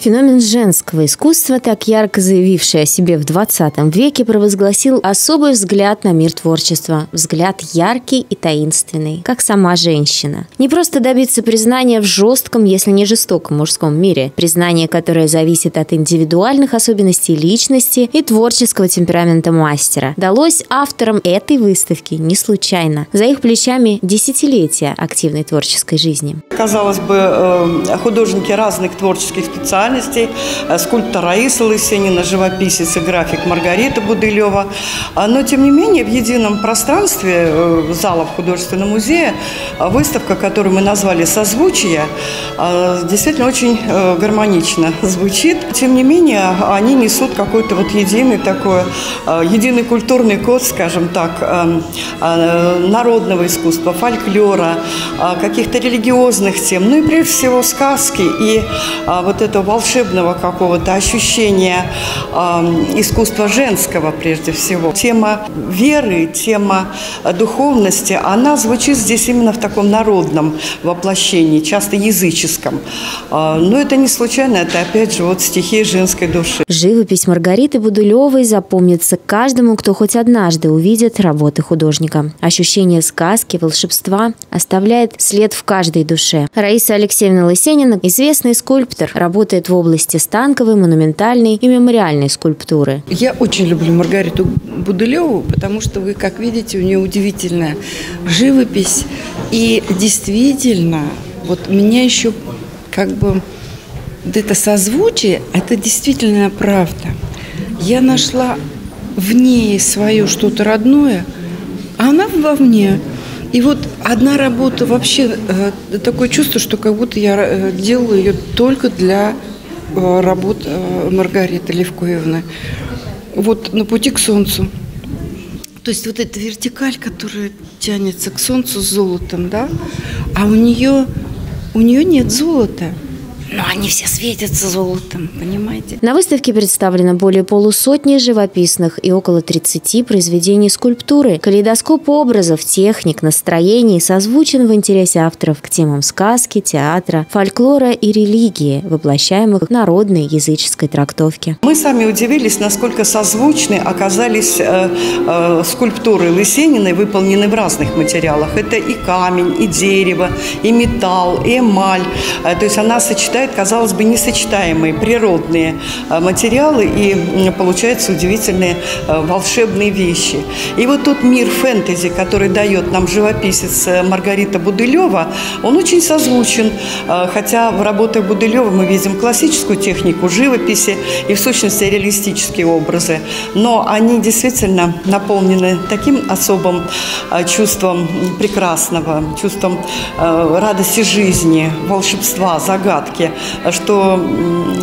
Феномен женского искусства, так ярко заявивший о себе в 20 веке, провозгласил особый взгляд на мир творчества. Взгляд яркий и таинственный, как сама женщина. Не просто добиться признания в жестком, если не жестоком мужском мире. Признание, которое зависит от индивидуальных особенностей личности и творческого темперамента мастера. Далось авторам этой выставки не случайно. За их плечами десятилетия активной творческой жизни. Казалось бы, э, художники разных творческих специальностей специальностей. Э, скульптор Раиса Лысенина, живописец и график Маргарита Будылева. А, но, тем не менее, в едином пространстве э, залов художественного музея э, выставка, которую мы назвали «Созвучие», действительно очень гармонично звучит. Тем не менее, они несут какой-то вот единый такой, единый культурный код, скажем так, народного искусства, фольклора, каких-то религиозных тем, ну и прежде всего сказки и вот этого волшебного какого-то ощущения э, искусства женского прежде всего. Тема веры, тема духовности, она звучит здесь именно в таком народном воплощении, часто языческом. Э, но это не случайно, это опять же вот стихи женской души. Живопись Маргариты Будулевой запомнится каждому, кто хоть однажды увидит работы художника. Ощущение сказки, волшебства оставляет след в каждой душе. Раиса Алексеевна Лысенина – известный скульптор, работает в области станковой, монументальной и мемориальной скульптуры. Я очень люблю Маргариту Будылеву, потому что вы, как видите, у нее удивительная живопись. И действительно, вот меня еще как бы вот это созвучие, это действительно правда. Я нашла в ней свое что-то родное, а она во мне. И вот одна работа вообще э, такое чувство, что как будто я э, делаю ее только для работ э, Маргариты Левкоевны. Вот на пути к солнцу. То есть вот эта вертикаль, которая тянется к солнцу с золотом, да, а у нее, у нее нет золота но они все светятся золотом, понимаете? На выставке представлено более полусотни живописных и около 30 произведений скульптуры. Калейдоскоп образов, техник, настроений созвучен в интересе авторов к темам сказки, театра, фольклора и религии, воплощаемых в народной языческой трактовке. Мы сами удивились, насколько созвучны оказались э, э, скульптуры Лысениной, выполнены в разных материалах. Это и камень, и дерево, и металл, и эмаль. Э, то есть она сочетает сочетает, казалось бы, несочетаемые природные э, материалы и получаются удивительные э, волшебные вещи. И вот тот мир фэнтези, который дает нам живописец э, Маргарита Будылева, он очень созвучен, хотя в работах Будылева мы видим классическую технику живописи и в сущности реалистические образы, но они действительно наполнены таким особым чувством прекрасного, чувством радости жизни, волшебства, загадки, что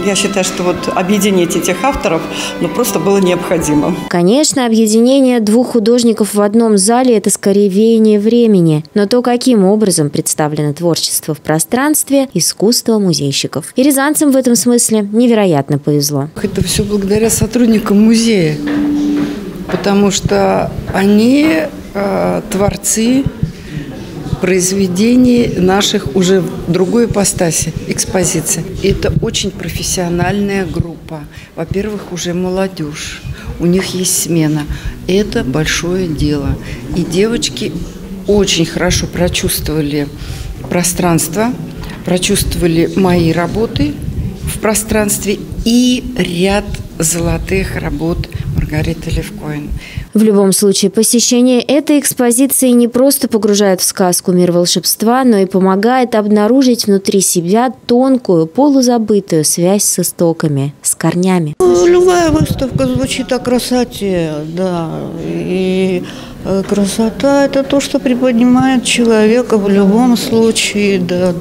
я считаю, что вот объединить этих авторов ну, просто было необходимо. Конечно, объединение двух художников в одном зале – это скорее веяние времени, но то, каким образом представлено творчество в пространстве – искусство музейщиков. И рязанцам в этом смысле невероятно повезло. Это все благодаря сотрудникам музея, потому что они э, творцы произведений наших уже в другой ипостаси, экспозиции. Это очень профессиональная группа. Во-первых, уже молодежь. У них есть смена. Это большое дело. И девочки очень хорошо прочувствовали пространство, прочувствовали мои работы в пространстве и ряд золотых работ Маргариты Левкоин. В любом случае, посещение этой экспозиции не просто погружает в сказку мир волшебства, но и помогает обнаружить внутри себя тонкую, полузабытую связь с истоками, с корнями. Любая выставка звучит о красоте, да. И э, красота – это то, что приподнимает человека в любом случае, да,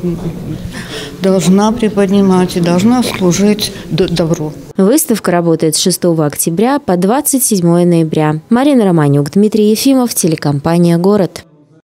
должна приподнимать и должна служить добру. Выставка работает с 6 октября по 27 ноября. Марина Романюк, Дмитрий Ефимов, телекомпания «Город».